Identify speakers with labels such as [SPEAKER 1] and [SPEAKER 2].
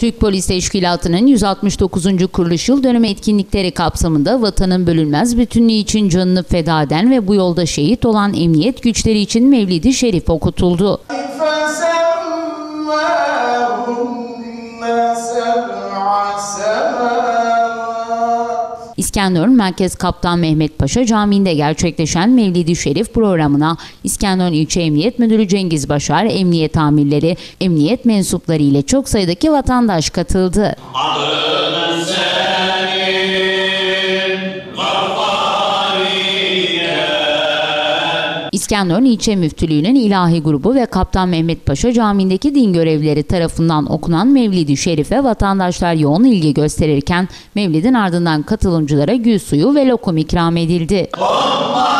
[SPEAKER 1] Türk Polis Teşkilatı'nın 169. kuruluş yıl dönümü etkinlikleri kapsamında vatanın bölünmez bütünlüğü için canını feda eden ve bu yolda şehit olan emniyet güçleri için Mevlid-i Şerif okutuldu. İskenderun Merkez Kaptan Mehmet Paşa Camii'nde gerçekleşen Mevlid-i Şerif programına İskenderun İlçe Emniyet Müdürü Cengiz Başar, emniyet amirleri, emniyet mensupları ile çok sayıdaki vatandaş katıldı.
[SPEAKER 2] Adını
[SPEAKER 1] İskenderun İlçe Müftülüğü'nün ilahi grubu ve Kaptan Mehmet Paşa Camii'ndeki din görevlileri tarafından okunan Mevlid-i Şerif'e vatandaşlar yoğun ilgi gösterirken Mevlid'in ardından katılımcılara gül suyu ve lokum ikram edildi.
[SPEAKER 2] Olmaz